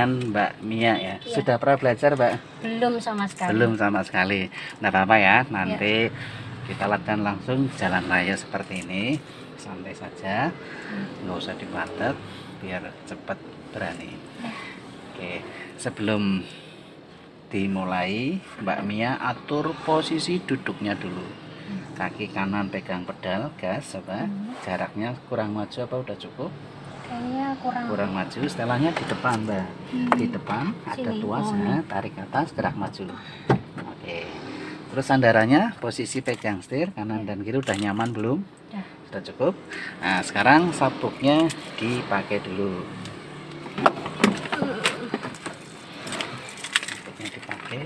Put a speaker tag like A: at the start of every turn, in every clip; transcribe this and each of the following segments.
A: Dengan Mbak Mia ya.
B: Iya.
A: Sudah pernah belajar, Mbak?
B: Belum sama sekali.
A: Belum sama sekali. Nggak apa-apa ya. Nanti kita latihan langsung jalan raya seperti ini. Santai saja. Nggak usah dipatok biar cepat berani.
B: Ya.
A: Oke, sebelum dimulai, Mbak Mia atur posisi duduknya dulu. Kaki kanan pegang pedal gas, coba.
B: Hmm.
A: Jaraknya kurang maju apa udah cukup?
B: Kayaknya kurang.
A: kurang maju setelahnya di depan mbak
B: Hmm.
A: di depan ada
B: Sini.
A: tuas
B: Oh,
A: nah, tarik ke atas gerak maju oke terus sandarannya posisi pegang setir kanan dan kiri udah nyaman belum
B: Udah.
A: sudah cukup nah sekarang sabuknya dipakai dulu sabuknya dipakai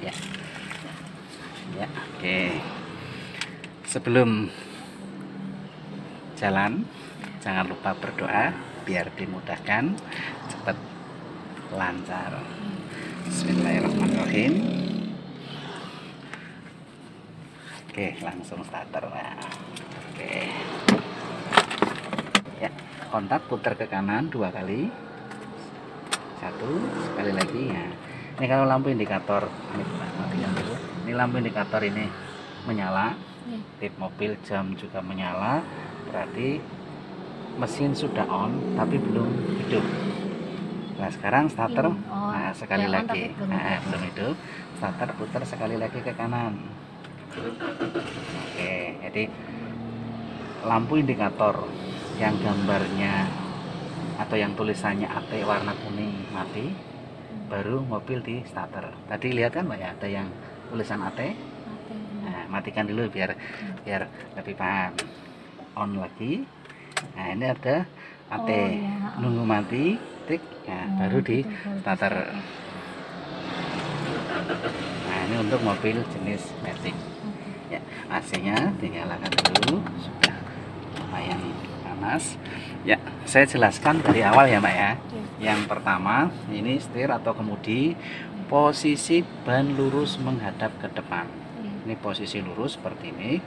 A: ya ya oke sebelum jalan jangan lupa berdoa biar dimudahkan cepat lancar. Bismillahirrahmanirrahim. Oke langsung starter nah. oke. Ya kontak putar ke kanan dua kali. Satu sekali lagi ya. Ini kalau lampu indikator ini ini lampu indikator ini menyala Tip mobil jam juga menyala berarti mesin sudah on tapi belum hidup. Nah sekarang starter.
B: Ini, oh,
A: nah sekali
B: on
A: lagi.
B: belum
A: nah,
B: hidup.
A: belum hidup. Starter putar sekali lagi ke kanan. Oke jadi lampu indikator yang gambarnya atau yang tulisannya AT warna kuning mati baru mobil di starter. Tadi lihat kan mbak ya ada yang tulisan AT matikan dulu biar biar lebih paham. On lagi. Nah, ini ada AT.
B: Oh, iya.
A: Nunggu mati, tik. Nah,
B: Oh,
A: baru di
B: gitu, di
A: starter. Nah, ini untuk mobil jenis Matic. Ya, AC-nya dinyalakan dulu. Sudah lumayan panas. Ya, saya jelaskan dari awal ya, Mbak ya. Yang pertama, ini setir atau kemudi posisi ban lurus menghadap ke depan. Ini posisi lurus seperti ini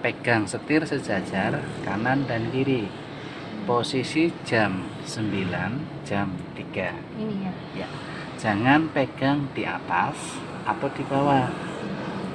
A: pegang setir sejajar kanan dan kiri. Posisi jam 9 jam 3
B: Ini ya.
A: jangan pegang di atas atau di bawah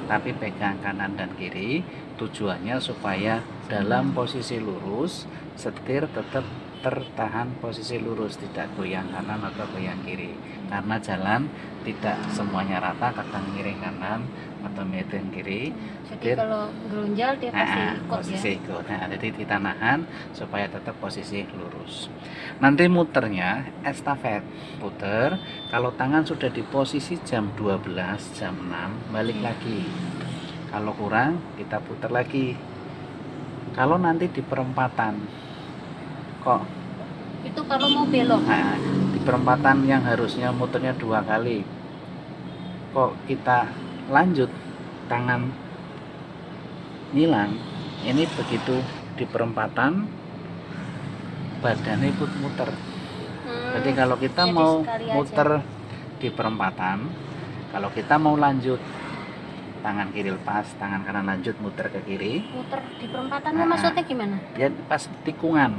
A: tapi pegang kanan dan kiri. Tujuannya supaya dalam posisi lurus setir tetap tertahan posisi lurus tidak goyang kanan atau goyang kiri. Karena jalan tidak semuanya rata kadang miring kanan atau miring kiri
B: Jadi
A: Setir.
B: kalau gerunjal dia pasti
A: Nah,
B: ikut
A: posisi
B: ya.
A: ikut. Nah, jadi kita nahan supaya tetap posisi lurus. Nanti muternya estafet puter. Kalau tangan sudah di posisi jam 12, jam 6, balik
B: Hmm.
A: lagi. Kalau kurang, kita putar lagi. Kalau nanti di perempatan, kok
B: Itu kalau mau belok.
A: nah, di perempatan yang harusnya muternya dua kali, kok kita lanjut tangan ngilang ini begitu di perempatan badannya ikut muter
B: Hmm,
A: jadi kalau kita
B: jadi
A: mau
B: sekali aja.
A: muter di perempatan kalau kita mau lanjut tangan kiri lepas tangan kanan lanjut muter ke kiri
B: muter di perempatan
A: Nah.
B: maksudnya gimana?
A: dia pas tikungan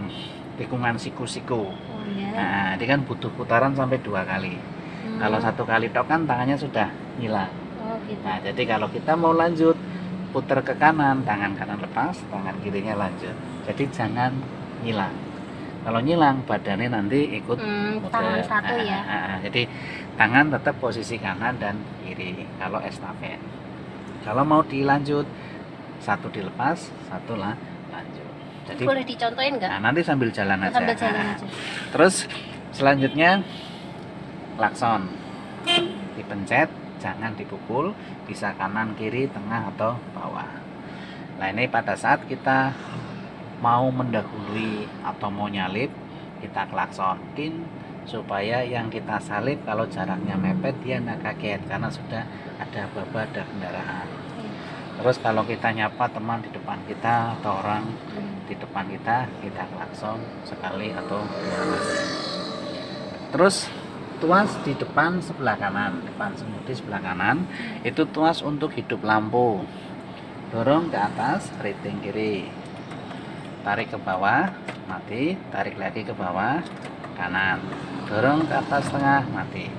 A: tikungan siku-siku
B: Oh iya.
A: nah dia kan butuh putaran sampai dua kali
B: Hmm.
A: kalau satu kali tok kan tangannya sudah ngilang
B: Oh gitu.
A: Nah, jadi kalau kita mau lanjut putar ke kanan, tangan kanan lepas, tangan kirinya lanjut. Jadi jangan ngilang. Kalau ngilang, badannya nanti ikut
B: Hmm, tangan satu
A: Ah,
B: ya.
A: ah, ah. Jadi tangan tetap posisi kanan dan kiri kalau estafet. Kalau mau dilanjut, satu dilepas, satu lah lanjut. Jadi
B: Boleh dicontohin nggak?
A: nah, nanti sambil jalan aja.
B: Sambil jalan
A: Ah, ah.
B: aja.
A: Terus selanjutnya klakson. Dipencet, jangan dipukul, bisa kanan, kiri, tengah atau bawah. Nah, ini pada saat kita mau mendahului atau mau nyalip, kita klaksonkin supaya yang kita salip kalau jaraknya mepet dia nggak kaget karena sudah ada baba ada kendaraan. Terus kalau kita nyapa teman di depan kita atau orang
B: Hmm.
A: di depan kita kita klakson sekali atau dua kali. Terus tuas di depan sebelah kanan, depan semudi sebelah kanan itu tuas untuk hidup lampu. dorong ke atas rating kiri. Tarik ke bawah mati. Tarik lagi ke bawah kanan. Dorong ke atas tengah mati.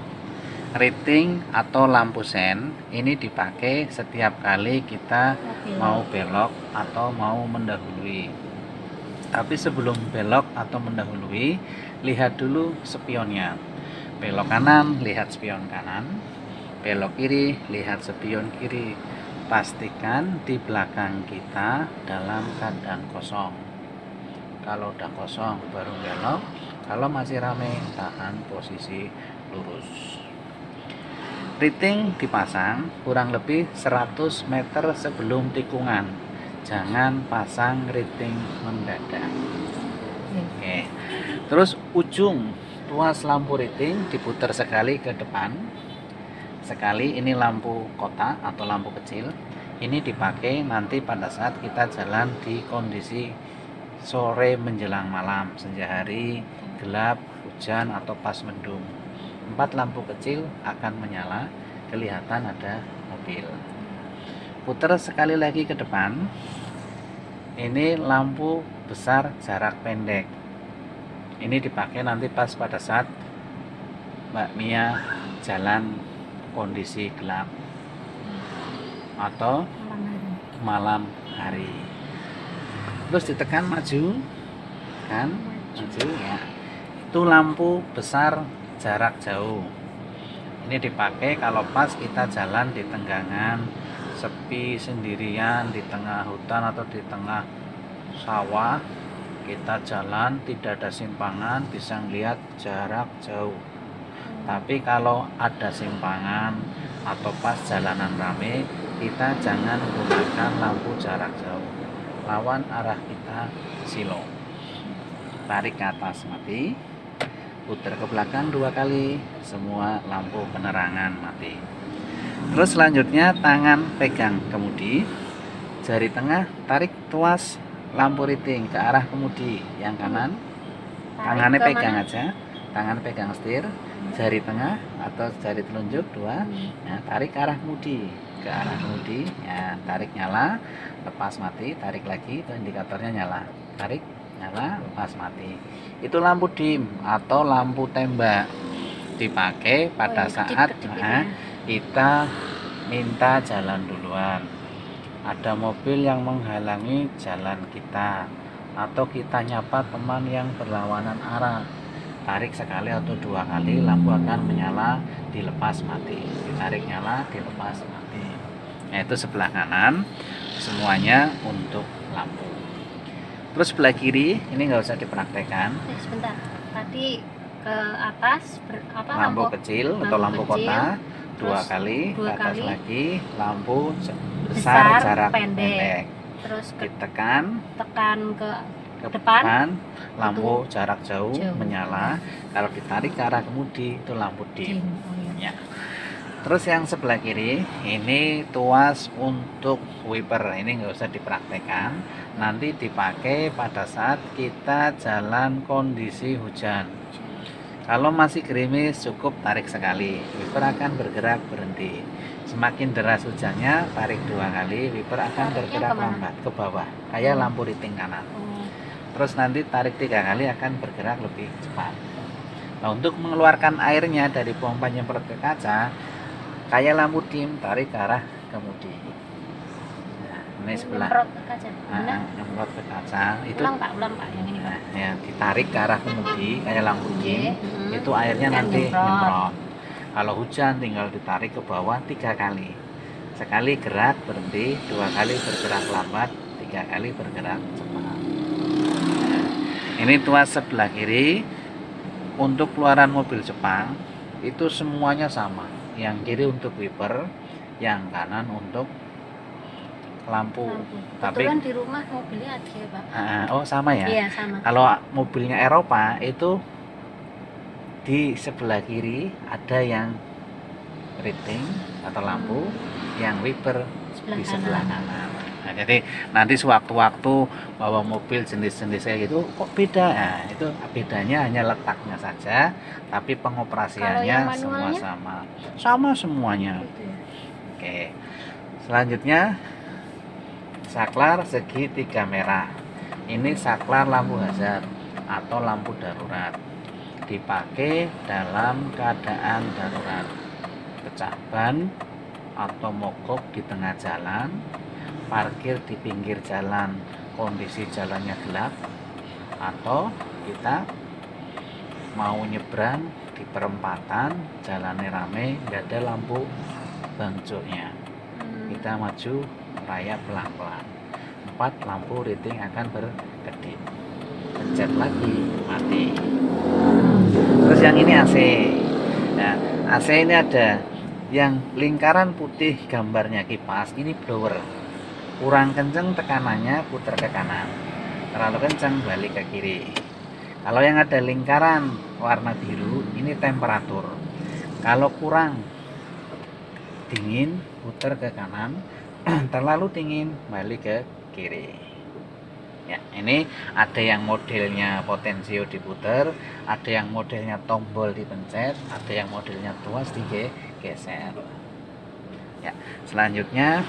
A: Rating atau lampu sen ini dipakai setiap kali kita mau belok atau mau mendahului. Tapi sebelum belok atau mendahului lihat dulu spionnya belok kanan lihat spion kanan belok kiri lihat spion kiri pastikan di belakang kita dalam keadaan kosong kalau udah kosong baru belok kalau masih rame tahan posisi lurus Riting dipasang kurang lebih 100 meter sebelum tikungan. Jangan pasang riting mendadak. Oke. Terus ujung tuas lampu riting diputar sekali ke depan. Sekali ini lampu kota atau lampu kecil. Ini dipakai nanti pada saat kita jalan di kondisi sore menjelang malam, senja hari, gelap, hujan atau pas mendung. Empat lampu kecil akan menyala. Kelihatan ada mobil. Putar sekali lagi ke depan. Ini lampu besar jarak pendek ini dipakai nanti pas pada saat Mbak Mia jalan kondisi gelap atau malam hari. Terus ditekan maju kan? Maju ya. Itu lampu besar jarak jauh. Ini dipakai kalau pas kita jalan di tenggangan sepi sendirian di tengah hutan atau di tengah sawah kita jalan tidak ada simpangan bisa melihat jarak jauh. Tapi kalau ada simpangan atau pas jalanan rame kita jangan gunakan lampu jarak jauh. Lawan arah kita silo. Tarik ke atas mati. Putar ke belakang dua kali. Semua lampu penerangan mati. Terus selanjutnya tangan pegang kemudi. Jari tengah tarik tuas lampu riting ke arah kemudi yang kanan. Tangannya pegang
B: mana?
A: aja. Tangan pegang setir. Jari tengah atau jari telunjuk dua. Ya, tarik ke arah kemudi. Ke arah kemudi. Ya tarik nyala. Lepas mati tarik lagi. Itu indikatornya nyala. Tarik nyala lepas mati. Itu lampu dim atau lampu tembak. Dipakai pada
B: Oh, yang
A: saat nah,
B: ini ya.
A: kita minta jalan duluan ada mobil yang menghalangi jalan kita atau kita nyapa teman yang berlawanan arah. Tarik sekali atau dua kali lampu akan menyala dilepas mati. Ditarik nyala dilepas mati. Nah itu sebelah kanan semuanya untuk lampu. Terus sebelah kiri ini nggak usah dipraktekkan.
B: Eh, sebentar. Tadi ke atas ber- apa
A: lampu kecil atau lampu
B: lampu kecil,
A: kota dua
B: terus
A: kali
B: dua
A: ke atas
B: kali,
A: lagi lampu
B: besar,
A: besar, jarak
B: pendek.
A: pendek,
B: terus ke
A: ditekan
B: tekan ke
A: ke
B: Depan.
A: depan, lampu jarak jauh,
B: Jauh.
A: menyala kalau ditarik ke arah kemudi itu lampu dim
B: dim. Oh, iya.
A: ya terus yang sebelah kiri ini tuas untuk wiper ini nggak usah dipraktekkan nanti dipakai pada saat kita jalan kondisi hujan kalau masih gerimis cukup tarik sekali. Wiper akan bergerak berhenti. Semakin deras hujannya tarik dua kali wiper akan
B: Tariknya
A: bergerak lambat ke bawah. Kayak
B: Hmm.
A: lampu riting kanan.
B: Oh,
A: terus nanti tarik tiga kali akan bergerak lebih cepat. Nah untuk mengeluarkan airnya dari pompa nyemprot ke kaca kayak lampu dim tarik ke arah kemudi ini sebelah.
B: Nyemprot ke kaca.
A: Ah, nyemprot ke kaca. Itu
B: Ulang Pak, ulang Pak yang ini Pak.
A: nah, ya ditarik ke arah kemudi kayak lampu
B: Iya, hmm.
A: itu airnya
B: Kan
A: nanti
B: nyemprot.
A: nyemprot kalau hujan tinggal ditarik ke bawah tiga kali. Sekali gerak berhenti. Dua kali bergerak lambat tiga kali bergerak cepat. Nah, ini tuas sebelah kiri. Untuk keluaran mobil Jepang itu semuanya sama. Yang kiri untuk wiper yang kanan untuk lampu,
B: Lampu.
A: tapi
B: Kebetulan di rumah mobilnya ada ya Pak.
A: Ah, oh sama ya
B: Iya sama.
A: kalau mobilnya Eropa itu di sebelah kiri ada yang rating atau lampu yang wiper
B: Sebelah
A: di
B: kanan.
A: sebelah kanan. Nah, jadi nanti sewaktu-waktu bawa mobil jenis-jenis kayak gitu kok beda? Nah, itu bedanya hanya letaknya saja, tapi pengoperasiannya semua sama. Sama semuanya.
B: Gitu ya.
A: Oke. Selanjutnya saklar segitiga merah. Ini saklar lampu hazard atau lampu darurat. Dipakai dalam keadaan darurat. Pecah ban atau mogok di tengah jalan parkir di pinggir jalan kondisi jalannya gelap atau kita mau nyebrang di perempatan jalannya rame nggak ada lampu bangcoknya
B: Hmm.
A: kita maju raya pelan-pelan. Empat lampu rating akan berkedip. Pencet lagi mati. Terus yang ini AC nah AC ini ada yang lingkaran putih gambarnya kipas. Ini blower. Kurang kenceng tekanannya putar ke kanan. Terlalu kenceng balik ke kiri. Kalau yang ada lingkaran warna biru ini temperatur. Kalau kurang dingin putar ke kanan terlalu dingin balik ke kiri. Ya ini ada yang modelnya potensio diputar ada yang modelnya tombol dipencet ada yang modelnya tuas digeser. Ya selanjutnya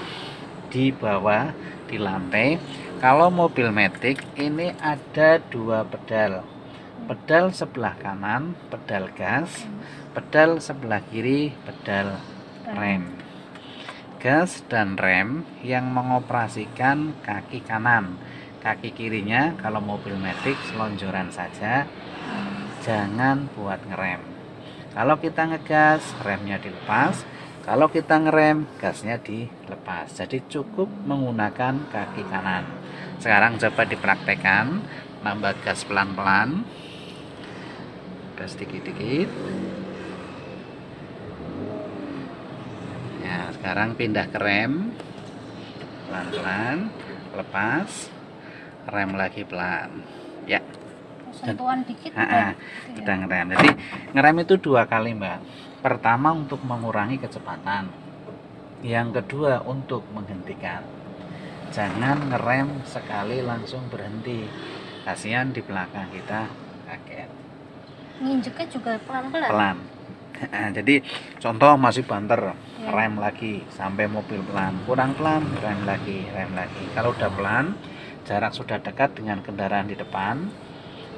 A: di bawah di lantai kalau mobil metik ini ada dua pedal. Pedal sebelah kanan pedal gas pedal sebelah kiri pedal rem gas dan rem yang mengoperasikan kaki kanan. Kaki kirinya kalau mobil metik selonjoran saja jangan buat ngerem. Kalau kita ngegas remnya dilepas. Kalau kita ngerem gasnya dilepas. Jadi cukup menggunakan kaki kanan. Sekarang coba dipraktekkan nambah gas pelan-pelan. Gas dikit-dikit ya sekarang pindah ke rem. Pelan-pelan lepas. Rem lagi pelan. Ya.
B: Sentuhan dikit
A: Ha-ha,
B: udah.
A: kita ngerem. Jadi ngerem itu dua kali mbak. Pertama untuk mengurangi kecepatan. Yang kedua untuk menghentikan. Jangan ngerem sekali langsung berhenti. Kasihan di belakang kita kaget.
B: Nginjeknya juga pelan-pelan.
A: Pelan Ha, jadi contoh masih banter
B: Ya.
A: rem lagi sampai mobil pelan. Kurang pelan rem lagi rem lagi. Kalau udah pelan jarak sudah dekat dengan kendaraan di depan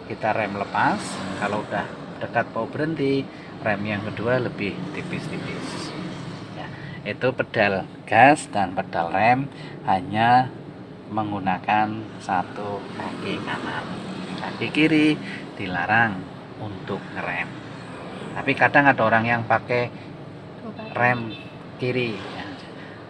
A: kita rem lepas. Kalau udah dekat mau berhenti rem yang kedua lebih tipis-tipis. Ya, itu pedal gas dan pedal rem hanya menggunakan satu kaki kanan. Kaki kiri dilarang untuk ngerem tapi kadang ada orang yang pakai rem kiri.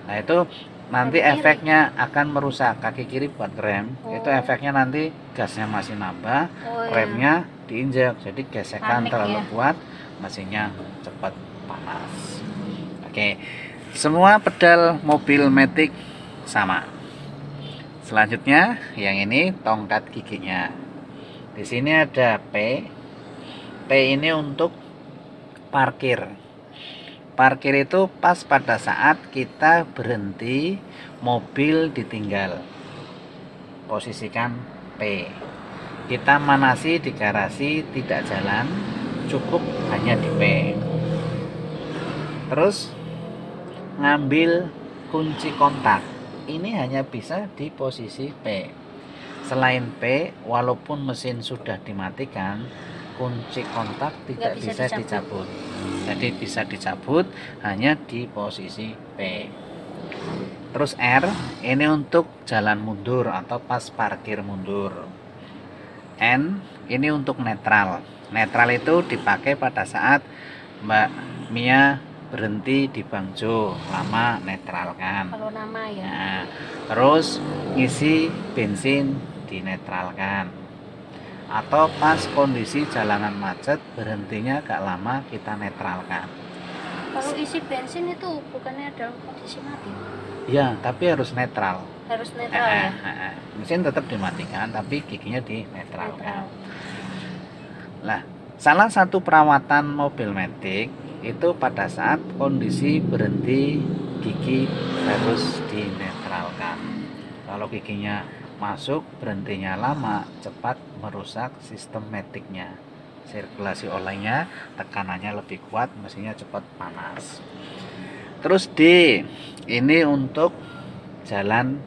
A: Nah itu nanti efeknya akan merusak kaki kiri buat rem. Itu
B: Oh.
A: efeknya nanti gasnya masih nambah
B: oh, iya.
A: remnya diinjak. Jadi gesekan
B: Panik
A: terlalu
B: ya.
A: kuat mesinnya cepat panas. Oke semua pedal mobil metik sama. Selanjutnya yang ini tongkat giginya. Di sini ada P. P ini untuk parkir. Parkir itu pas pada saat kita berhenti mobil ditinggal. Posisikan P. Kita manasi di garasi tidak jalan cukup hanya di P. Terus ngambil kunci kontak. Ini hanya bisa di posisi P. Selain P walaupun mesin sudah dimatikan kunci kontak tidak
B: Nggak bisa
A: bisa, dicabut. jadi bisa dicabut hanya di posisi P. Terus R ini untuk jalan mundur atau pas parkir mundur. N ini untuk netral. Netral itu dipakai pada saat Mbak Mia berhenti di Bang Jo. Lama netralkan
B: kalau nama ya.
A: Nah, terus ngisi bensin dinetralkan atau pas kondisi jalanan macet berhentinya agak lama kita netralkan.
B: Kalau isi bensin itu bukannya dalam kondisi mati?
A: Ya tapi harus netral.
B: Harus
A: Eh,
B: netral ya?
A: eh, eh, eh. mesin tetap dimatikan tapi giginya dinetralkan.
B: Netral.
A: Nah, salah satu perawatan mobil metik itu pada saat kondisi berhenti gigi harus dinetralkan. Kalau giginya masuk berhentinya lama, cepat merusak sistem metiknya. Sirkulasi olehnya, tekanannya lebih kuat, mesinnya cepat panas. Terus D, ini untuk jalan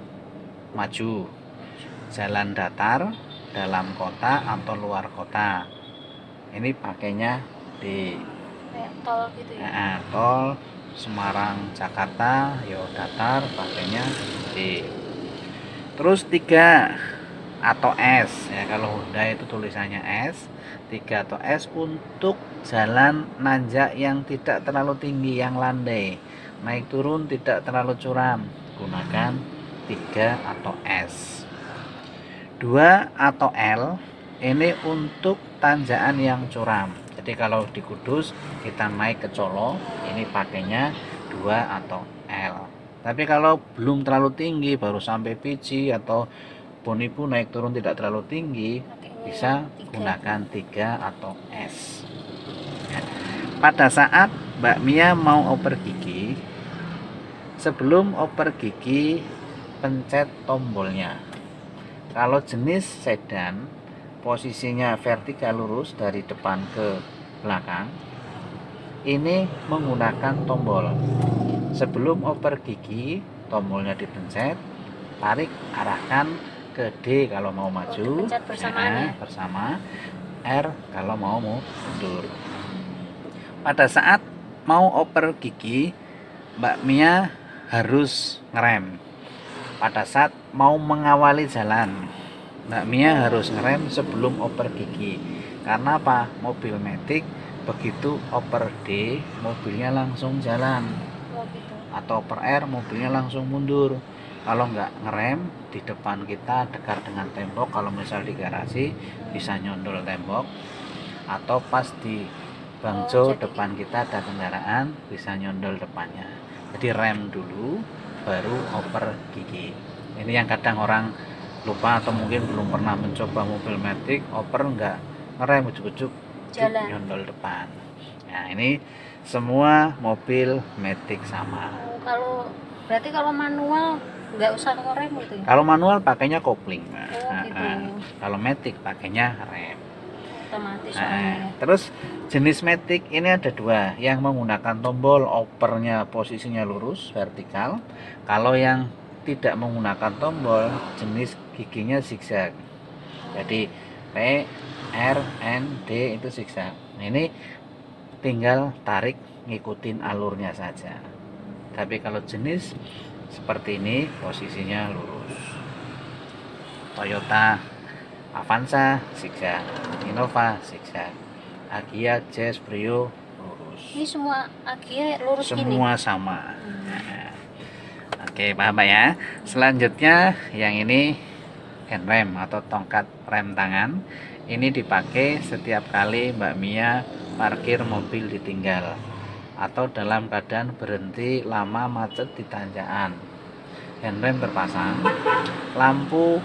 A: maju jalan datar dalam kota atau luar kota ini pakainya di
B: kayak tol gitu ya
A: Nah, tol Semarang Jakarta yo datar pakainya D terus tiga atau S. Ya kalau Honda itu tulisannya S 3 atau S untuk jalan nanjak yang tidak terlalu tinggi yang landai. Naik turun tidak terlalu curam. Gunakan 3 atau S. 2 atau L ini untuk tanjakan yang curam. Jadi kalau di Kudus kita naik ke Colo ini pakainya 2 atau L. Tapi kalau belum terlalu tinggi baru sampai Piji atau Bonibu naik turun tidak terlalu tinggi
B: Pakainya
A: bisa gunakan 3 atau S Ya. pada saat Mbak Mia mau oper gigi sebelum oper gigi pencet tombolnya. Kalau jenis sedan posisinya vertikal lurus dari depan ke belakang ini menggunakan tombol. Sebelum oper gigi tombolnya dipencet tarik arahkan ke D kalau mau maju.
B: Bersamaan
A: Nah,
B: ya?
A: bersama. R kalau mau mundur. Pada saat mau oper gigi Mbak Mia harus ngerem. Pada saat mau mengawali jalan Mbak Mia harus ngerem sebelum oper gigi. Karena apa? Mobil metik begitu oper D mobilnya langsung jalan.
B: Oh, gitu.
A: atau per R mobilnya langsung mundur kalau nggak ngerem di depan kita dekat dengan tembok. Kalau misal di garasi bisa nyondol tembok. Atau pas di bangjo
B: Oh,
A: depan kita ada kendaraan bisa nyondol depannya. Jadi rem dulu baru oper gigi. Ini yang kadang orang lupa atau mungkin belum pernah mencoba mobil metik oper nggak ngerem ujuk-ujuk nyondol depan. Nah ini semua mobil metik sama.
B: Oh, kalau berarti kalau manual nggak usah ngerem gitu ya?
A: Kalau manual pakainya kopling.
B: Oh
A: Nah,
B: gitu.
A: nah. kalau metik pakainya rem.
B: Otomatis
A: Nah,
B: soalnya ya.
A: terus jenis metik ini ada dua yang menggunakan tombol opernya posisinya lurus vertikal. Kalau yang tidak menggunakan tombol jenis giginya zigzag. Jadi P R N D itu zigzag. Nah, ini tinggal tarik ngikutin alurnya saja. Tapi kalau jenis seperti ini posisinya lurus Toyota Avanza zigzag Innova zigzag Agia Jazz Brio lurus
B: ini semua akhirnya lurus gini
A: semua sama
B: Hmm.
A: Oke, paham ya. Selanjutnya yang ini handrem atau tongkat rem tangan. Ini dipakai setiap kali Mbak Mia parkir mobil ditinggal atau dalam keadaan berhenti lama macet di tanjakan. Handrem terpasang, lampu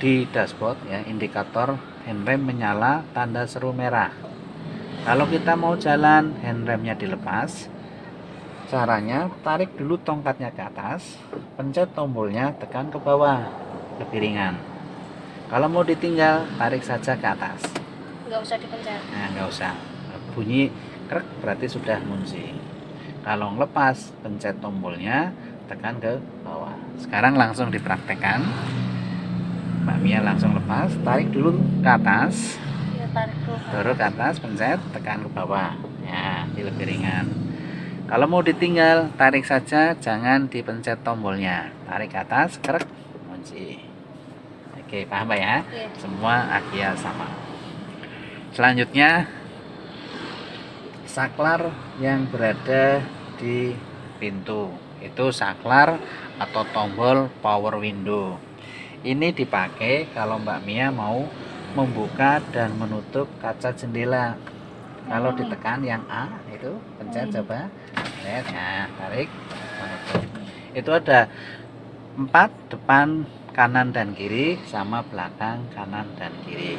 A: di dashboard ya, indikator handrem menyala tanda seru merah. Kalau kita mau jalan, handremnya dilepas, Caranya tarik dulu tongkatnya ke atas, pencet tombolnya tekan ke bawah, lebih ringan. Kalau mau ditinggal, tarik saja ke atas.
B: nggak usah dipencet
A: Nah, nggak usah. Bunyi krek berarti sudah ngunci. Kalau ngelepas, pencet tombolnya, tekan ke bawah. Sekarang langsung dipraktekkan. Mbak Mia langsung lepas, tarik dulu ke atas,
B: ya tarik dulu
A: dorong ke atas, pencet, tekan ke bawah. Ya, ini lebih ringan. Kalau mau ditinggal, tarik saja, jangan dipencet tombolnya. Tarik ke atas, krek, kunci. Oke, paham Pak ya?
B: Oke.
A: Semua Agia sama. Selanjutnya, saklar yang berada di pintu. Itu saklar atau tombol power window. Ini dipakai kalau Mbak Mia mau membuka dan menutup kaca jendela. Kalau
B: Hmm.
A: ditekan yang A itu pencet
B: Hmm.
A: coba. Lihat, nah, tarik, menutup. Itu ada empat depan kanan dan kiri sama belakang kanan dan kiri.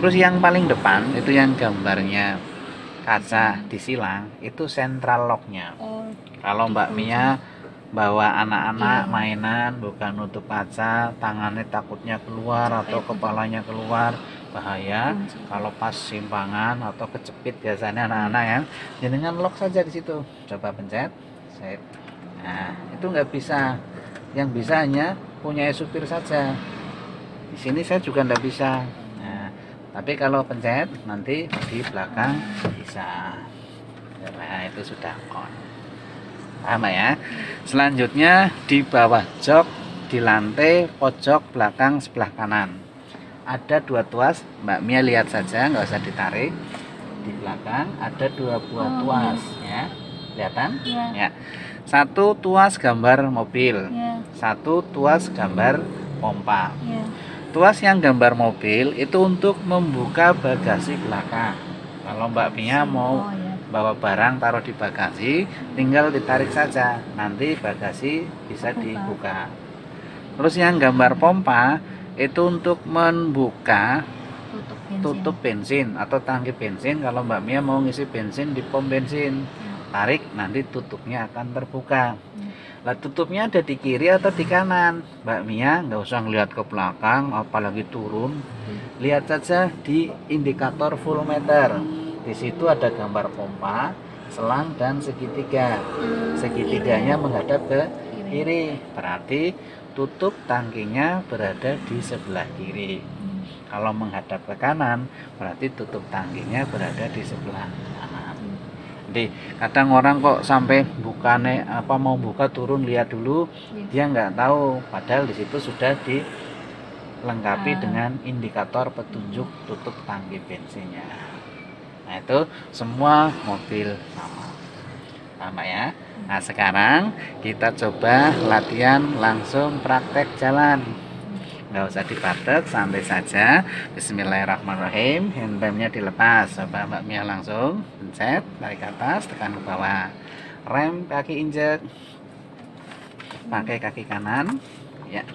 A: Terus yang paling depan itu yang gambarnya kaca disilang itu central locknya.
B: oh
A: Kalau Mbak Mia bawa anak-anak
B: Iya.
A: mainan bukan nutup kaca, tangannya takutnya keluar atau kepalanya keluar bahaya.
B: kunci.
A: Kalau pas simpangan atau kecepit biasanya anak-anak ya, jenengan lock saja di situ. Coba pencet, set. Nah, itu nggak bisa. Yang bisa hanya punya supir saja di sini saya juga tidak bisa tapi kalau pencet nanti di belakang bisa. Nah itu sudah on. Sama ya? Selanjutnya di bawah jok di lantai pojok belakang sebelah kanan. Ada dua tuas. Mbak Mia lihat saja nggak usah ditarik. Di belakang ada dua buah
B: Oh,
A: tuas ya. Kelihatan?
B: Ya
A: ya. Satu tuas gambar mobil.
B: Ya
A: satu tuas gambar pompa.
B: Ya
A: tuas yang gambar mobil itu untuk membuka bagasi belakang kalau Mbak Mia mau
B: oh ya
A: bawa barang taruh di bagasi tinggal ditarik saja. Nanti bagasi bisa
B: Buka.
A: dibuka. Terus yang gambar pompa itu untuk membuka
B: tutup bensin.
A: tutup bensin atau tangki bensin. Kalau Mbak Mia mau ngisi bensin di pom bensin
B: Ya.
A: tarik nanti tutupnya akan terbuka
B: Hmm.
A: lah tutupnya ada di kiri atau di kanan? Mbak Mia nggak usah ngelihat ke belakang apalagi turun. Lihat saja di indikator full meter. Di situ ada gambar pompa selang dan segitiga.
B: Hmm,
A: segitiganya menghadap ke
B: Kiri.
A: kiri. Berarti tutup tangkinya berada di sebelah kiri.
B: Hmm.
A: kalau menghadap ke kanan berarti tutup tangkinya berada di sebelah kanan jadi kadang orang kok sampai bukane apa mau buka turun lihat dulu
B: Ya.
A: dia nggak tahu. Padahal di situ sudah dilengkapi
B: Ah.
A: dengan indikator petunjuk tutup tangki bensinnya. Nah itu semua mobil sama. Sama ya. Nah sekarang kita coba latihan langsung praktek jalan nggak usah dipraktek santai saja. Bismillahirrahmanirrahim. Handremnya dilepas. Coba Mbak Mia langsung. Pencet tarik ke atas tekan ke bawah. Rem kaki injek. Pakai kaki kanan. Ya.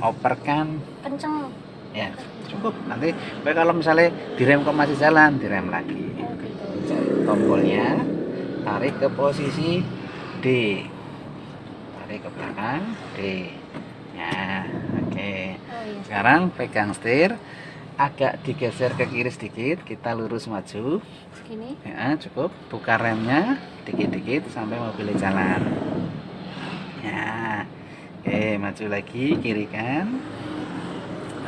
A: Operkan.
B: Kenceng.
A: Ya cukup. Nanti baik kalau misalnya direm kok masih jalan direm lagi. Pencet tombolnya. Tarik ke posisi D. Tarik ke belakang D. Ya oke.
B: oh iya.
A: Sekarang pegang setir agak digeser ke kiri sedikit kita lurus maju.
B: Segini.
A: Ya cukup. Buka remnya dikit-dikit sampai mobilnya jalan. Ya oke maju lagi kiri kan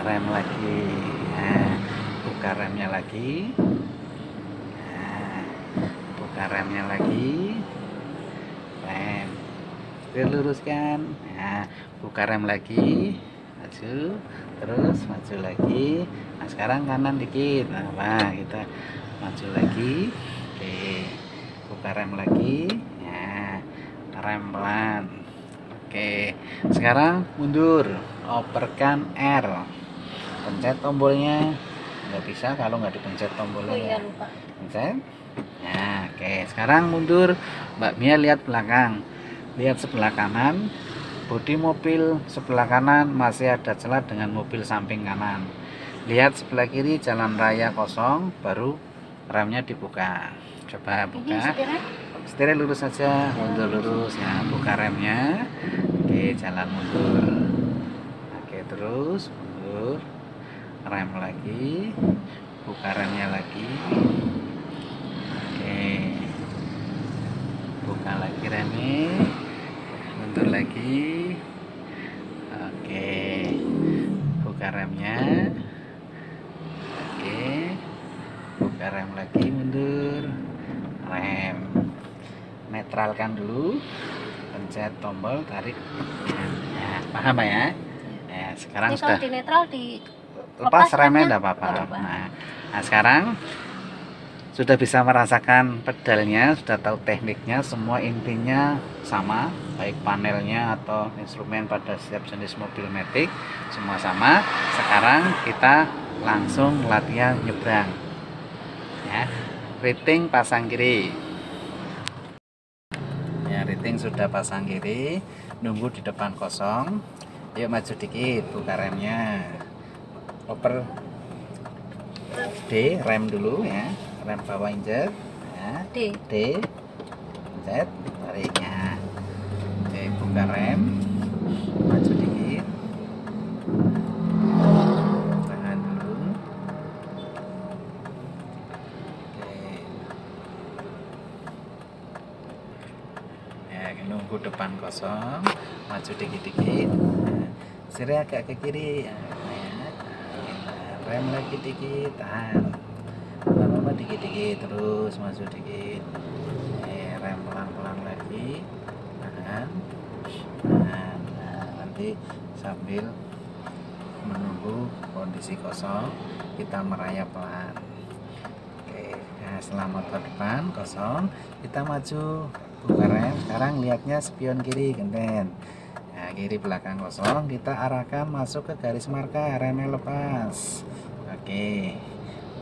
A: rem lagi. Nah, buka remnya lagi. Nah, buka remnya lagi. Rem. Setir luruskan. Nah, buka rem lagi maju terus maju lagi. Nah sekarang kanan dikit. Nah wah, kita maju lagi. Oke buka rem lagi. Ya rem pelan. Oke sekarang mundur. Operkan R. Pencet tombolnya. Nggak bisa kalau nggak dipencet tombolnya
B: oh iya lupa.
A: Pencet. Nah oke sekarang mundur. Mbak Mia lihat belakang. Lihat sebelah kanan bodi mobil sebelah kanan masih ada celah dengan mobil samping kanan. Lihat sebelah kiri jalan raya kosong baru remnya dibuka. Coba buka.
B: setirnya?
A: Lurus saja. Mundur lurus ya buka remnya. Oke jalan mundur. Oke terus mundur. Rem lagi buka remnya lagi. Oke buka lagi remnya mundur lagi. Oke buka remnya. Oke buka rem lagi mundur. Rem netralkan dulu. Pencet tombol tarik. Ya, paham ya? Ya sekarang
B: ini kalau
A: sudah
B: di netral di
A: lepas remnya apa-apa.
B: Nggak apa-apa.
A: nah, nah sekarang sudah bisa merasakan pedalnya sudah tahu tekniknya semua intinya sama baik panelnya atau instrumen pada setiap jenis mobil metik semua sama. Sekarang kita langsung latihan nyebrang. Ya rating pasang kiri. Ya rating sudah pasang kiri nunggu di depan kosong. Yuk maju dikit buka remnya. Oper D rem dulu ya rem bawah injek ya.
B: D.
A: D. Pencet tariknya. Oke buka rem. Maju dikit. Tahan dulu. Oke. Ya nunggu depan kosong. Maju dikit-dikit. Nah, setirnya agak ke kiri. Ya, ya. rem lagi dikit. Tahan lama-lama dikit-dikit terus maju dikit. Eh, rem pelan-pelan lagi. Tahan. Tahan. Nah, nanti sambil menunggu kondisi kosong kita merayap pelan. Oke nah setelah motor depan kosong kita maju. Buka rem. Sekarang lihatnya spion kiri genten. Nah kiri belakang kosong kita arahkan masuk ke garis marka. Remnya lepas. Oke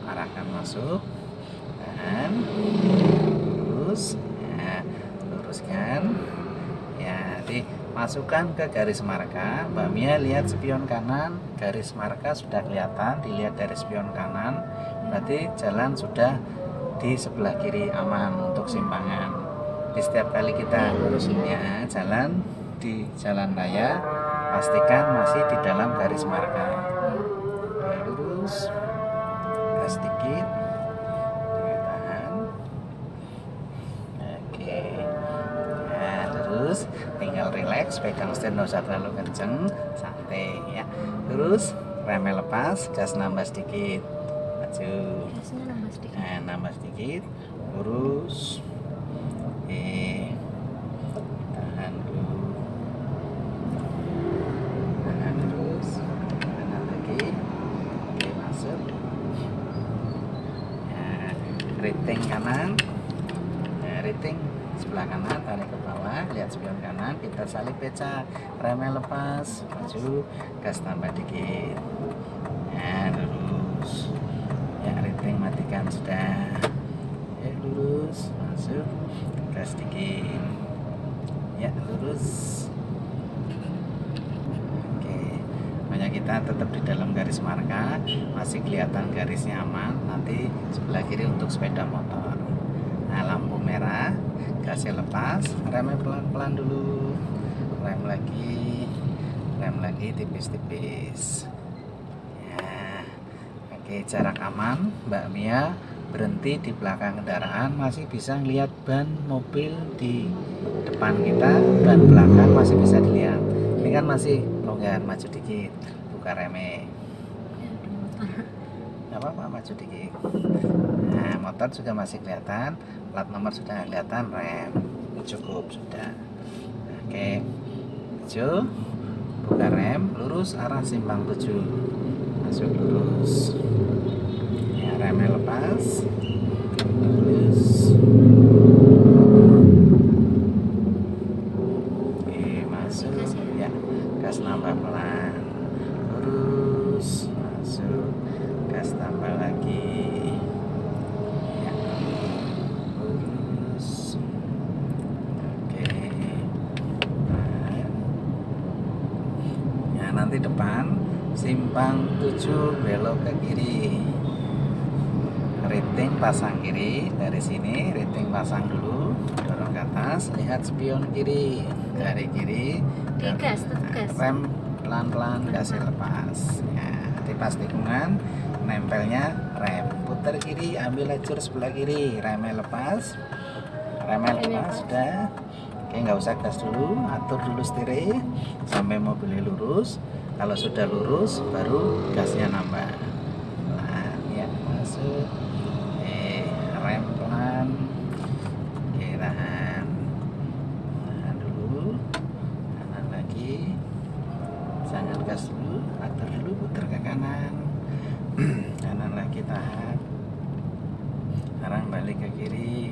A: arahkan masuk dan lurus ya, luruskan ya nanti masukkan ke garis marka. Mbak Mia lihat spion kanan garis marka sudah kelihatan dilihat dari spion kanan. Berarti jalan sudah di sebelah kiri aman untuk simpangan. Di setiap kali kita ya jalan di jalan raya pastikan masih di dalam garis marka. Lurus pegang setir nggak usah terlalu kenceng santai ya. Terus remnya lepas gas nambah sedikit. Maju.
B: Gasnya nambah sedikit.
A: nah nambah sedikit lurus oke tahan dulu tahan terus kanan lagi oke masuk nah, rating kanan nah, rating sebelah kanan tarik ke bawah lihat spion kanan kita salip beca remnya lepas maju gas tambah dikit nah lurus ya rating matikan sudah ya lurus masuk gas dikit ya lurus oke. Banyak kita tetap di dalam garis marka. Masih kelihatan garisnya aman. Nanti sebelah kiri untuk sepeda motor. Nah lampu merah. Gasnya lepas. Remnya pelan-pelan dulu. Rem lagi. Rem lagi tipis-tipis. Ya. Oke jarak aman Mbak Mia berhenti di belakang kendaraan masih bisa ngelihat ban mobil di depan kita ban belakang masih bisa dilihat. Ini kan masih longgar maju dikit buka remnya nggak apa-apa maju dikit. Nah motor juga masih kelihatan plat nomor sudah kelihatan rem. Cukup sudah. Oke maju buka rem lurus arah simpang 7 masuk lurus lepas lurus oke masuk ya gas nambah pelan lurus masuk gas tambah lagi ya lurus oke Nah. ya nanti depan simpang 7 belok ke kiri rating pasang kiri dari sini rating pasang dulu dorong ke atas lihat spion kiri dari kiri dan
B: Digas, tetap gas.
A: Rem pelan-pelan gasnya lepas. Ya nanti pas tikungan nempelnya rem. Putar kiri ambil lajur sebelah kiri. Remnya lepas remnya lepas sudah. Oke nggak usah gas dulu atur dulu setir sampai mobilnya lurus. Kalau sudah lurus baru gasnya nambah pelan ya masuk eh rem pelan oke tahan tahan dulu kanan lagi jangan gas dulu atur dulu putar ke kanan kanan lagi tahan sekarang balik ke kiri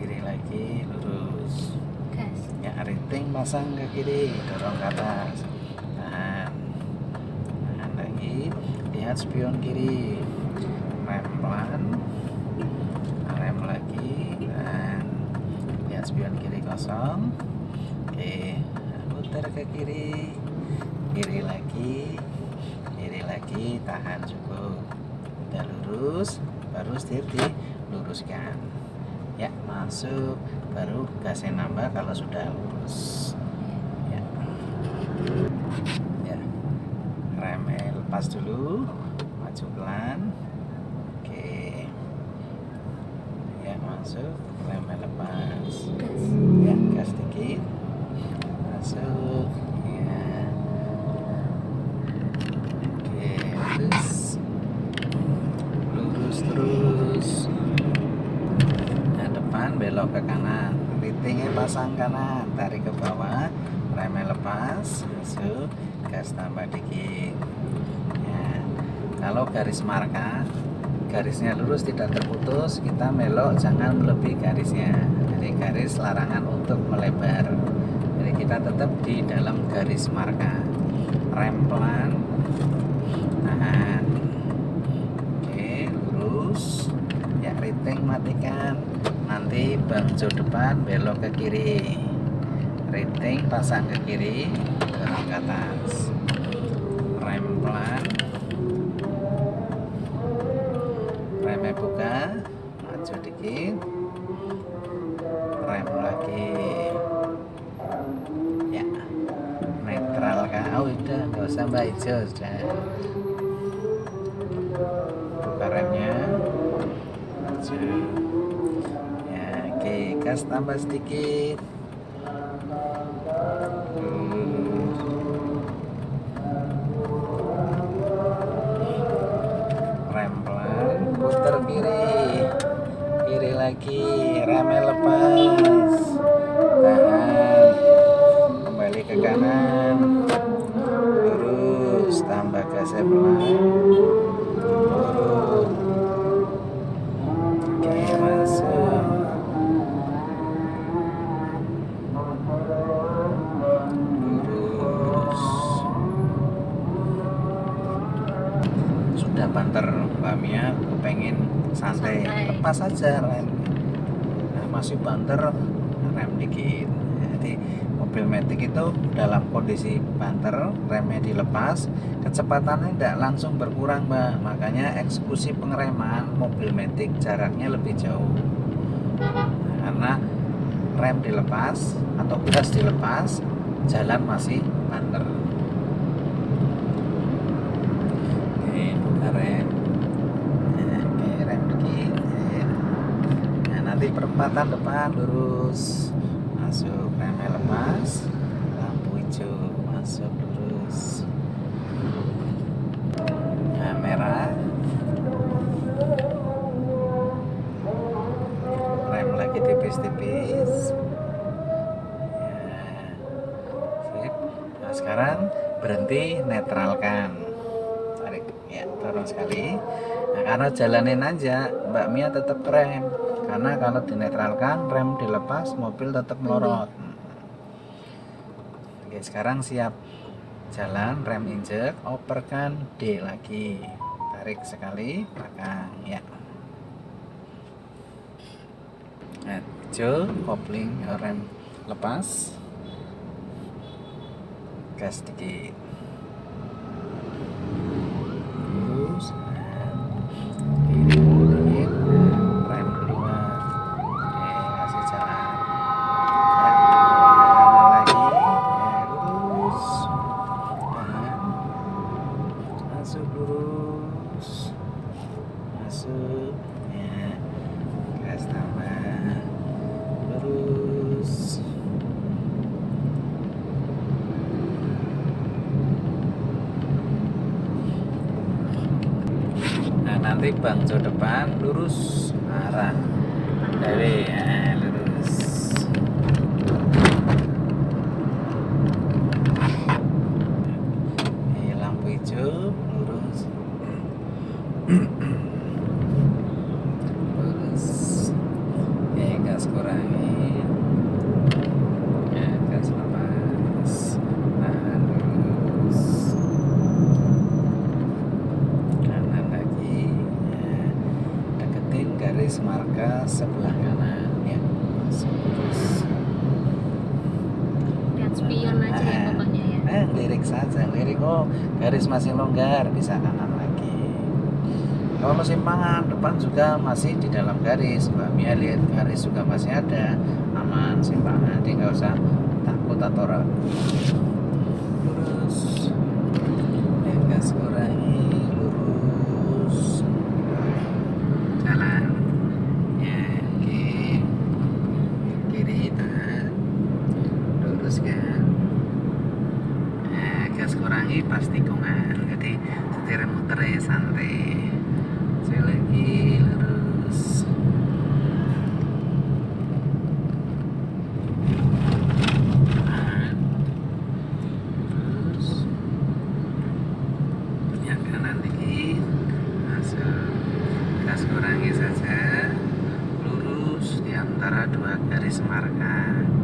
A: kiri lagi lurus
B: Gas.
A: Rating pasang ke kiri dorong ke atas. Tahan tahan lagi. Lihat spion kiri. Rem pelan rem lagi dan lihat spion kiri kosong. Oke putar ke kiri. Kiri lagi kiri lagi tahan cukup. Udah lurus baru setir diluruskan ya masuk. Baru gasnya nambah kalau sudah lurus ya. Ya. Remnya lepas dulu. Maju pelan. Oke. Ya masuk. Remnya lepas. Ya gas dikit. Masuk pasang kanan tarik ke bawah remnya lepas masuk gas tambah dikit. Ya. kalau garis marka garisnya lurus tidak terputus kita melok jangan melebihi garisnya. Jadi garis larangan untuk melebar. Jadi kita tetap di dalam garis marka. Rem pelan tahan oke lurus ya rating matikan bangjo depan belok ke kiri. Rating pasang ke kiri dorong ke atas. Rem pelan. Remnya buka maju dikit. Rem lagi. Ya netral oh udah nggak usah mbak hijau sudah gas lepas saja rem nah, masih banter rem dikit. Jadi mobil metik itu dalam kondisi banter remnya dilepas kecepatannya tidak langsung berkurang Mbak. Makanya eksekusi pengereman mobil metik jaraknya lebih jauh. Karena rem dilepas atau gas dilepas jalan masih banter Oke, buka rem. Nah, Oke, rem dikit. Ya. Nah, nanti depan lurus. Masuk remnya lepas. Lampu hijau masuk lurus. Nah, merah. Rem lagi tipis-tipis. Ya. Nah, sekarang berhenti netralkan tarik ya turun sekali nah karena jalanin aja Mbak Mia tetap rem karena kalau dinetralkan rem dilepas mobil tetap melorot. Oke. Sekarang siap jalan rem injek operkan D lagi. Tarik sekali belakang ya. Nah, hijau kopling rem lepas. Gas dikit lurus kiri dikit rem kedua oke kasih jalan ya, kanan lagi ya, lurus tahan masuk lurus masuk ya gas tambah lurus Bangjo depan lurus arah. Dari antara dua garis marka.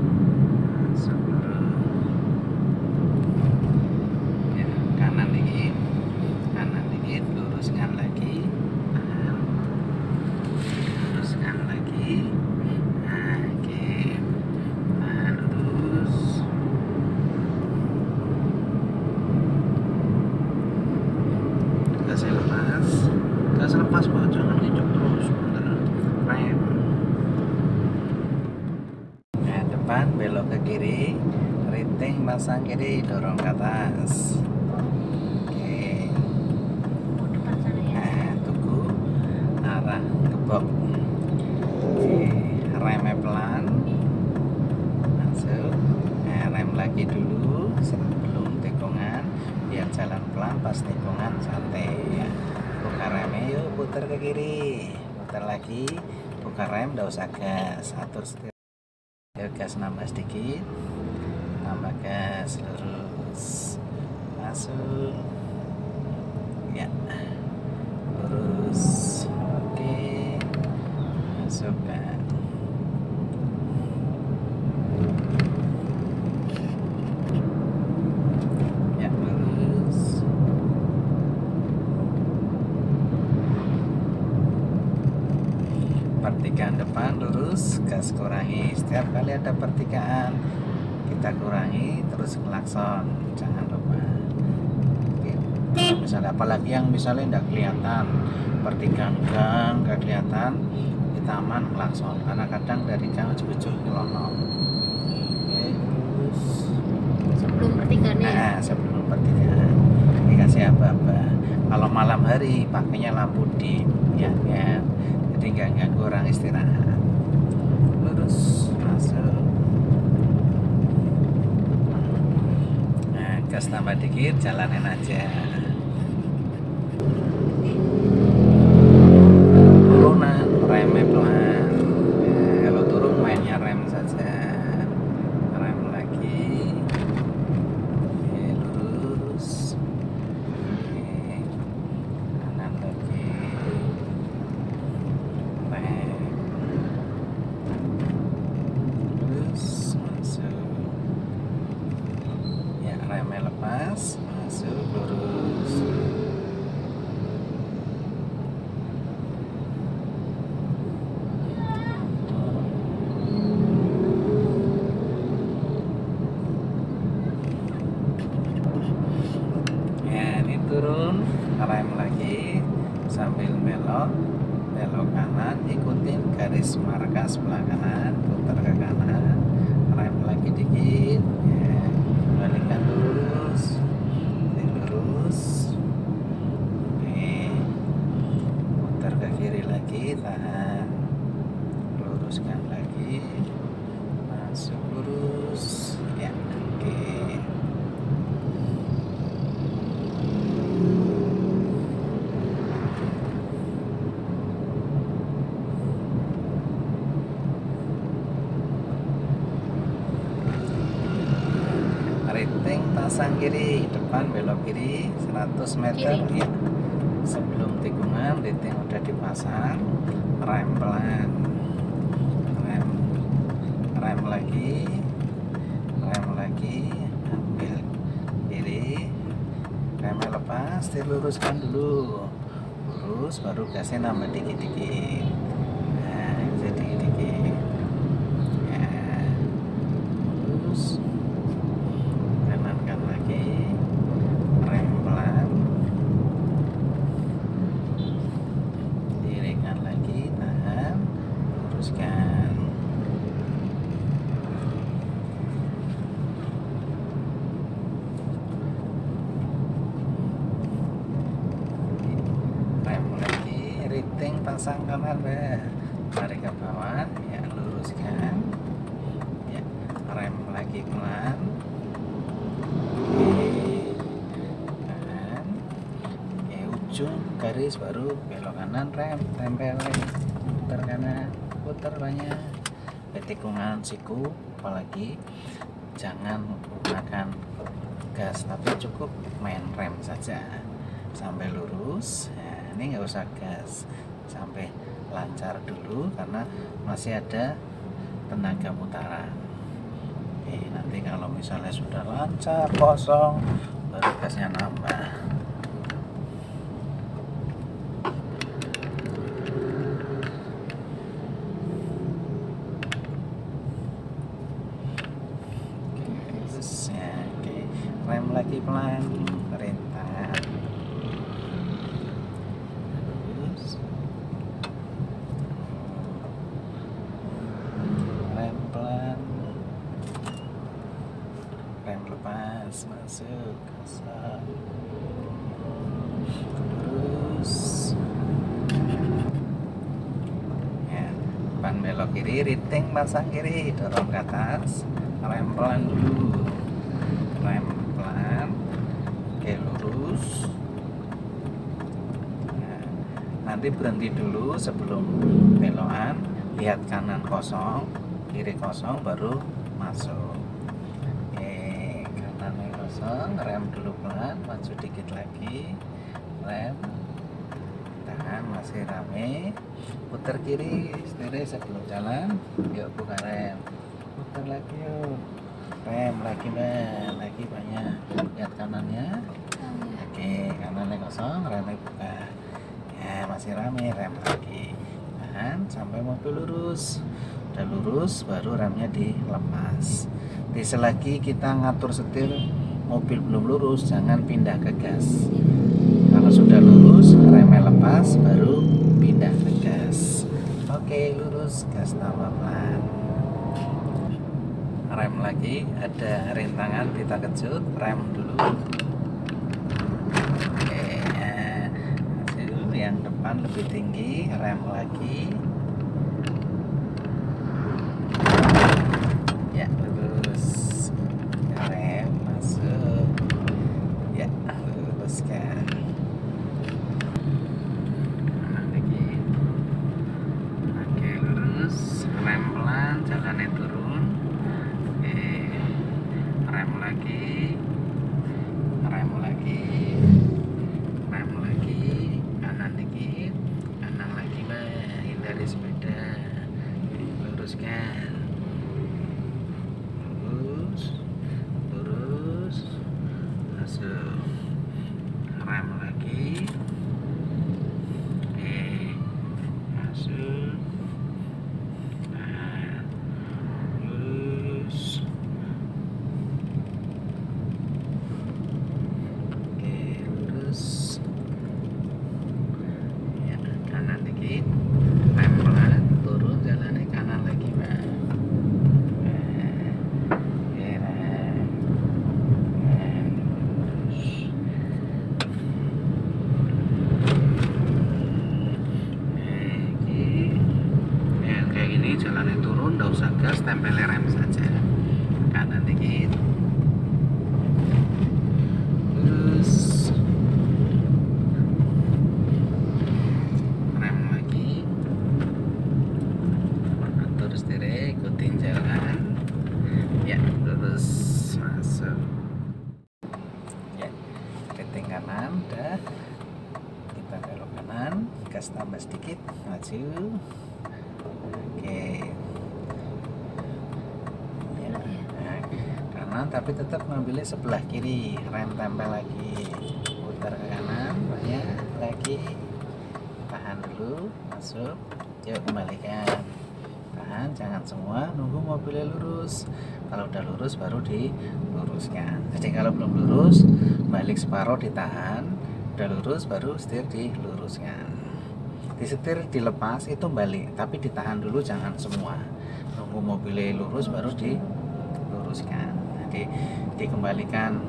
A: usah gas atur setir harus kurangi. Setiap kali ada pertigaan kita kurangi terus klakson. Jangan lupa. Oke. Misalnya apalagi yang misalnya tidak kelihatan pertigaan gang nggak kelihatan kita aman klakson. Karena kadang dari jauh cucu kelono.
B: Sebelum pertigaan ya?
A: nah, sebelum pertigaan. Dikasih apa-apa. Kalau malam hari pakainya lampu di ya, ya. jadi nggak ganggu orang istirahat nah gas tambah dikit jalanin aja. 100 meter
B: Kiri.
A: ya sebelum tikungan liting udah dipasang rem pelan rem rem lagi rem lagi ambil kiri rem lepas diluruskan dulu. Lurus baru gasnya nambah dikit-dikit. siku apalagi jangan menggunakan gas tapi cukup main rem saja. Sampai lurus ya, ini nggak usah gas. Sampai lancar dulu karena masih ada tenaga putaran Oke, nanti kalau misalnya sudah lancar kosong baru gasnya nambah. Depan belok kiri riting pasang kiri dorong ke atas. Rem pelan dulu. Rem pelan oke lurus. Nah, nanti berhenti dulu sebelum belokan. Lihat kanan kosong kiri kosong baru masuk. Oke kanannya kosong. Rem dulu pelan maju dikit lagi. Rem. Tahan masih rame putar kiri setirnya sebelum jalan. Yuk buka rem. Putar lagi yuk. Rem lagi mbak lagi banyak. Lihat kanannya. Oke kanannya kosong remnya buka. Ya masih rame rem lagi. Tahan sampai mobil lurus. Udah lurus baru remnya dilepas. Di selagi kita ngatur setir mobil belum lurus jangan pindah ke gas. Kalau sudah lurus remnya lepas baru oke lurus gas tambah pelan rem lagi ada rintangan kita kejut rem dulu oke. Hasil yang depan lebih tinggi rem lagi sebelah kiri rem tempel lagi. Putar ke kanan banyak lagi. Tahan dulu masuk. Yuk kembalikan. Tahan jangan semua nunggu mobilnya lurus. Kalau udah lurus baru diluruskan. Jadi kalau belum lurus balik separuh ditahan. Udah lurus baru setir diluruskan. Disetir dilepas itu balik. Tapi ditahan dulu jangan semua. Nunggu mobilnya lurus baru diluruskan. Jadi dikembalikan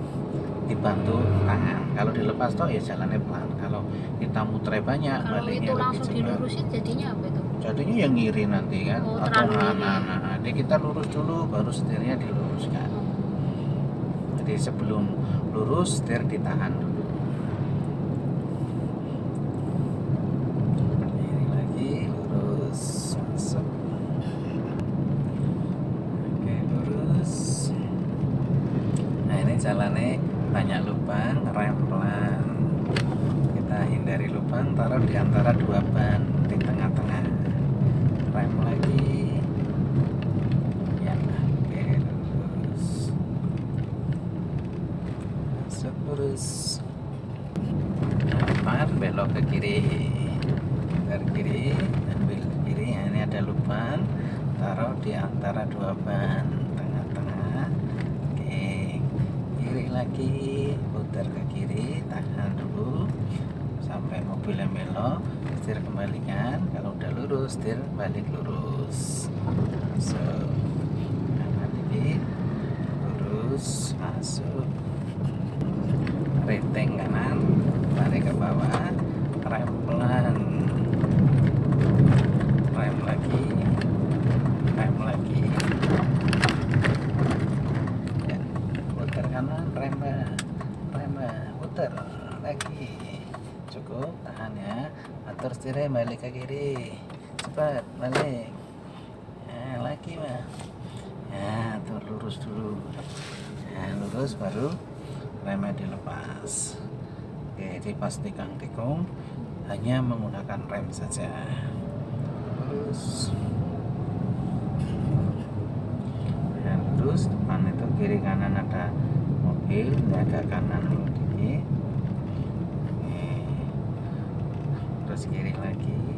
A: dibantu tangan. Kalau dilepas toh ya jalannya pelan. Kalau kita muter banyak
B: kalau
A: baliknya
B: itu langsung
A: cepat.
B: dilurusin jadinya apa itu?
A: Jadinya yang ngiri nanti kan
B: Oh,
A: atau nah, nah, nah, nah. Jadi kita lurus dulu baru setirnya diluruskan. Jadi sebelum lurus setir ditahan dulu kipas tikang Tikung hanya menggunakan rem saja. Terus. Dan terus depan itu kiri kanan ada mobil ini ada kanan ini terus kiri lagi.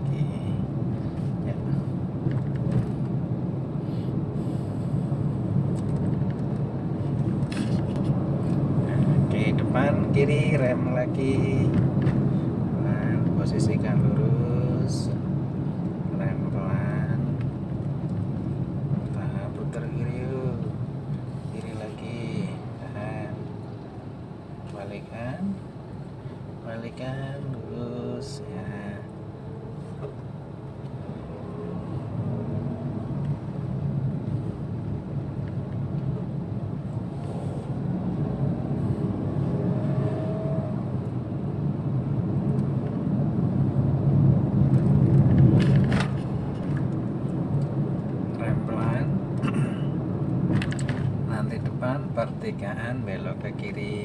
A: lagi ya. oke depan kiri rem lagi pertigaan belok ke kiri.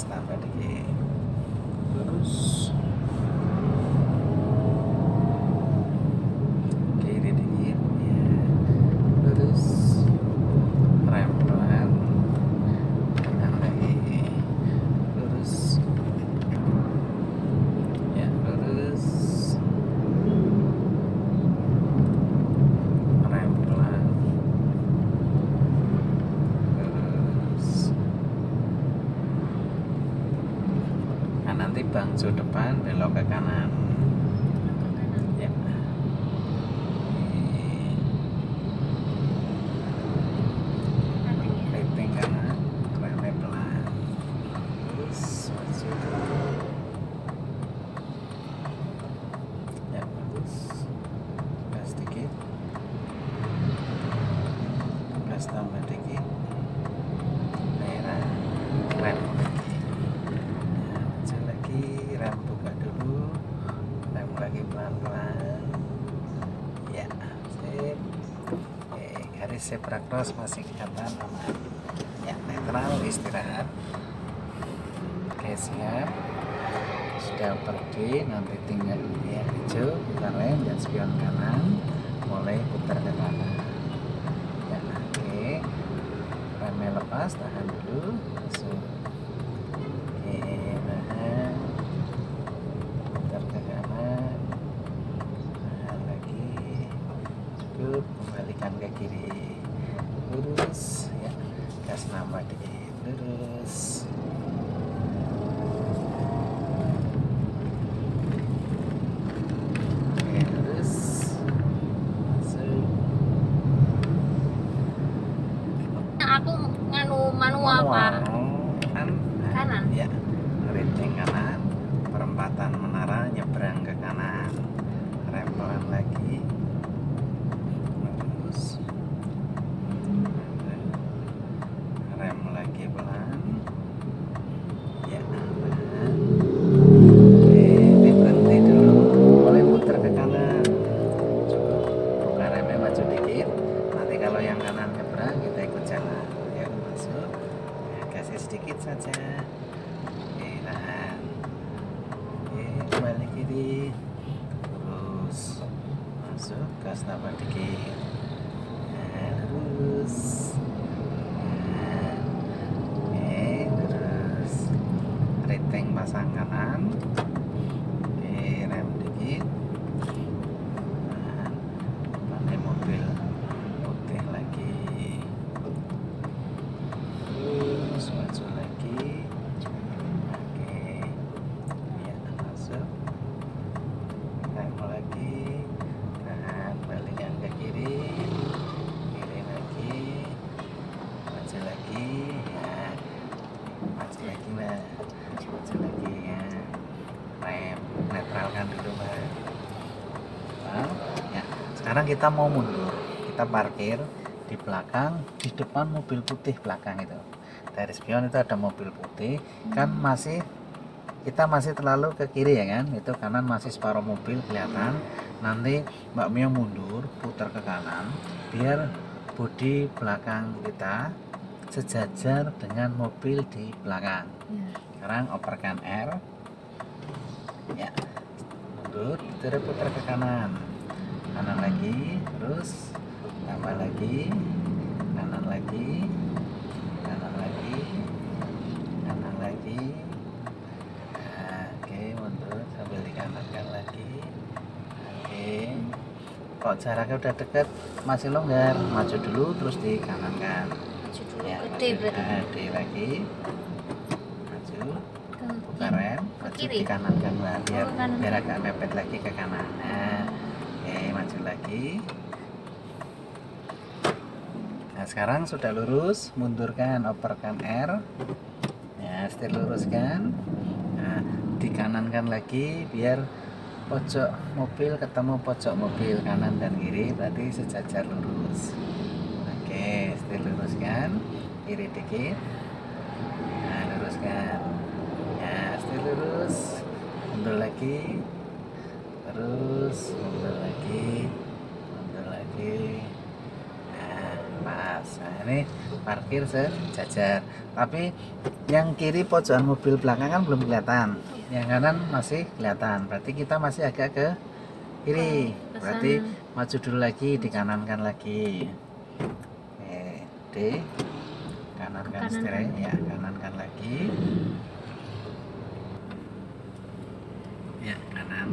A: Verstappen. Guzmán en sampai ini ya kecil putar dan spion kanan mulai putar ke kanan. Dan oke remnya lepas tahan dulu langsung lagi ya. maju lagi lagi ya rem netralkan dulu mbak nah, ya sekarang kita mau mundur kita parkir di belakang di depan mobil putih belakang itu dari spion itu ada mobil putih kan hmm. kan masih kita masih terlalu ke kiri ya kan itu kanan masih separuh mobil kelihatan nanti Mbak Mia mundur putar ke kanan biar bodi belakang kita sejajar dengan mobil di belakang.
B: Ya.
A: sekarang operkan R. Ya. Mundur terus putar ke kanan. Kanan lagi terus tambah lagi. Kanan lagi kanan lagi kanan lagi. Nah, oke mundur sambil dikanankan lagi. Oke. Kok jaraknya udah deket? Masih longgar. Maju dulu terus dikanankan
B: Maju. berarti.
A: Nah, lagi. Maju. Buka rem. maju di kanan kan lah biar
B: ke kanan.
A: biar agak mepet lagi ke kanan. Nah oke maju lagi. Nah sekarang sudah lurus mundurkan operkan R. Ya setir luruskan. Nah dikanankan lagi biar pojok mobil ketemu pojok mobil kanan dan kiri berarti sejajar lurus. Oke setir luruskan kiri dikit nah luruskan. Ya setir lurus. Mundur lagi. Terus mundur lagi. Mundur lagi. Nah pas. Nah ini parkir sejajar. Tapi yang kiri pojokan mobil belakang kan belum kelihatan. Yang kanan masih kelihatan. Berarti kita masih agak ke kiri. Berarti maju dulu lagi dikanankan lagi. Oke D
B: Kanan,
A: setirnya
B: kanan.
A: ya kanankan lagi. Ya kanan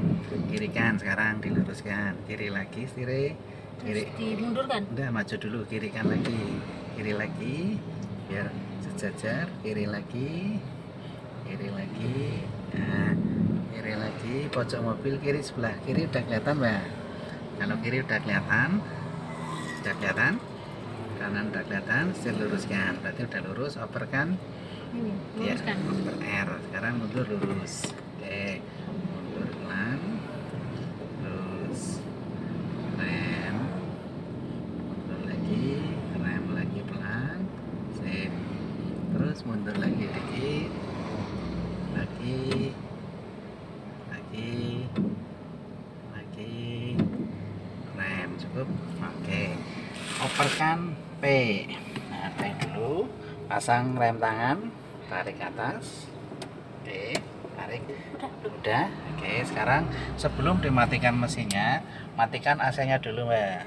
A: kiri kan sekarang diluruskan. Kiri lagi setirnya kiri.
B: Dimundurkan.
A: udah maju dulu kiri kan lagi. Kiri lagi biar sejajar. Kiri lagi kiri lagi. Nah kiri lagi pojok mobil kiri sebelah kiri udah kelihatan mbak? Kalau kiri udah kelihatan udah kelihatan kanan udah kelihatan setir luruskan berarti udah lurus oper kan?
B: Ini,
A: ya
B: luruskan.
A: oper R. Sekarang mundur lurus oke mundur pelan terus rem mundur lagi rem lagi pelan sip terus mundur lagi dikit lagi lagi lagi rem cukup oke operkan P nah P dulu pasang rem tangan tarik atas. Oke tarik. Udah, oke sekarang sebelum dimatikan mesinnya matikan AC nya dulu mbak.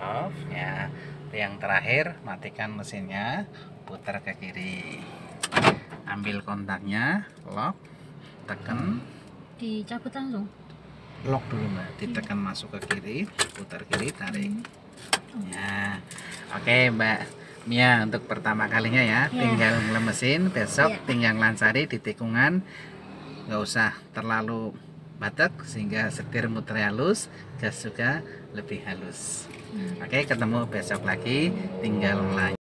A: Off ya. Yang terakhir matikan mesinnya putar ke kiri. Ambil kontaknya lock tekan.
B: Dicabut langsung.
A: lock dulu mbak. Ditekan masuk ke kiri putar kiri tarik. Ya. Oke mbak Mia untuk pertama kalinya ya
B: Ya.
A: tinggal ngelemesin besok
B: Ya.
A: tinggal lansari di tikungan nggak usah terlalu batek sehingga setir muter halus gas juga lebih halus
B: Hmm.
A: oke ketemu besok lagi tinggal lanjut